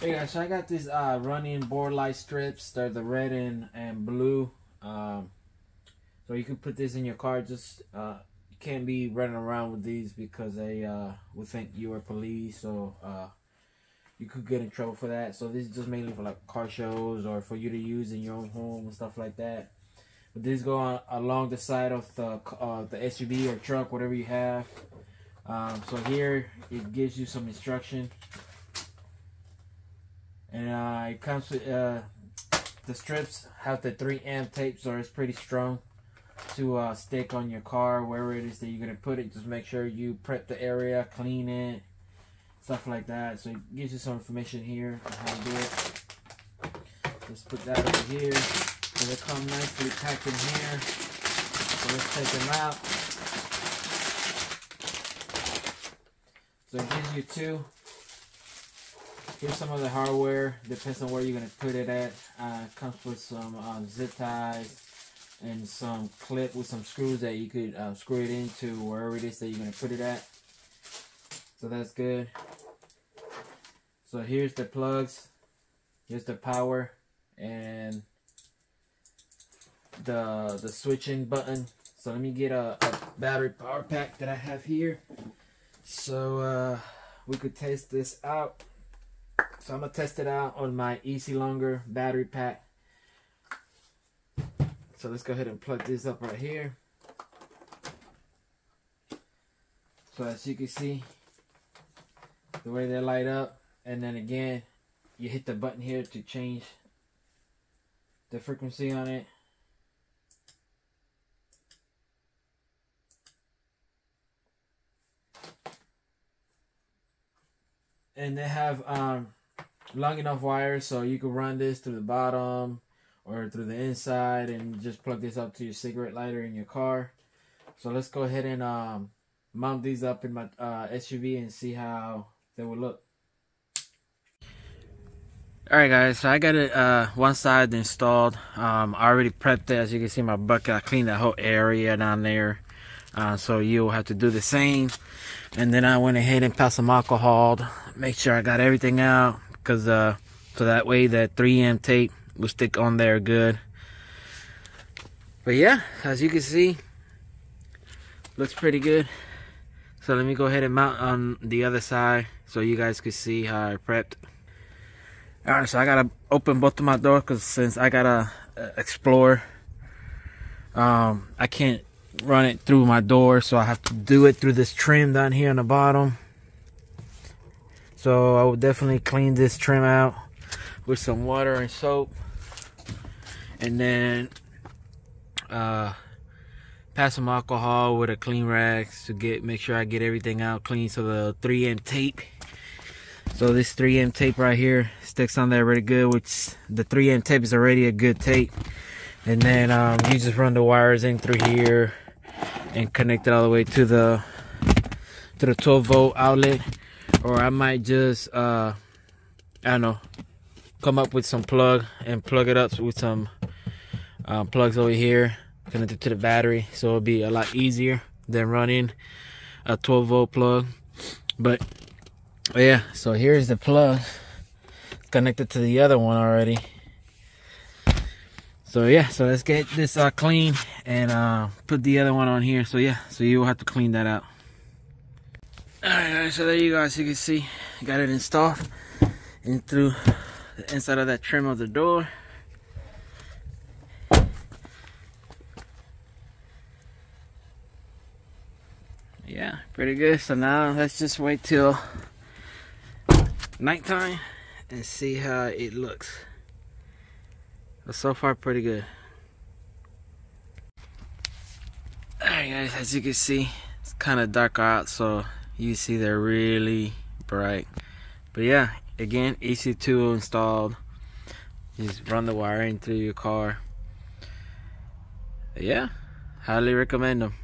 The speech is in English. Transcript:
Hey guys, so I got these uh, running board light strips. They're the red and, and blue. Um, so you can put this in your car. Just uh, can't be running around with these because they uh, think you are police. So uh, you could get in trouble for that. So this is just mainly for like car shows or for you to use in your own home and stuff like that. But these go on, along the side of the uh, the SUV or truck, whatever you have. Um, so here it gives you some instruction and uh, it comes with uh, the strips have the 3M tape so it's pretty strong to uh, stick on your car wherever it is that you're gonna put it. Just make sure you prep the area clean it stuff like that. So it gives you some information here on how to do it. Let's put that over here. So they come nicely packed in here? So let's take them out. So it gives you two Here's some of the hardware. Depends on where you're gonna put it at. Uh, comes with some um, zip ties and some clip with some screws that you could uh, screw it into wherever it is that you're gonna put it at. So that's good. So here's the plugs. Here's the power and the the switching button. So let me get a, a battery power pack that I have here. So uh, we could test this out. So I'm gonna test it out on my Easy Longer battery pack. So let's go ahead and plug this up right here. So as you can see, the way they light up, and then again, you hit the button here to change the frequency on it. And they have um, long enough wire so you can run this through the bottom or through the inside and just plug this up to your cigarette lighter in your car. So let's go ahead and um, mount these up in my uh, SUV and see how they will look. Alright guys, so I got it uh, one side installed. Um, I already prepped it. As you can see my bucket, I cleaned that whole area down there. Uh, so you'll have to do the same. And then I went ahead and passed some alcohol. to Make sure I got everything out because uh, so that way that 3M tape will stick on there good. But yeah, as you can see, looks pretty good. So let me go ahead and mount on the other side so you guys can see how I prepped. Alright, so I gotta open both of my doors because since I gotta explore, um, I can't run it through my door, so I have to do it through this trim down here on the bottom. So I will definitely clean this trim out with some water and soap. And then uh, pass some alcohol with a clean rag to get make sure I get everything out clean. So the 3M tape. So this 3M tape right here sticks on there really good, which the 3M tape is already a good tape. And then um, you just run the wires in through here and connect it all the way to the to the 12 volt outlet or I might just uh I don't know come up with some plug and plug it up with some uh, plugs over here connected to the battery. So it'll be a lot easier than running a 12 volt plug. But yeah so here's the plug. Connected to the other one already. So yeah so let's get this uh, clean and uh, put the other one on here. So yeah so you will have to clean that out Alright guys, so there you guys, you can see, got it installed in through the inside of that trim of the door. Yeah, pretty good. So now let's just wait till nighttime and see how it looks. But so far pretty good. Alright guys, as you can see, it's kind of dark out, so you see they're really bright. But yeah again EC2 installed. Just run the wiring through your car. Yeah highly recommend them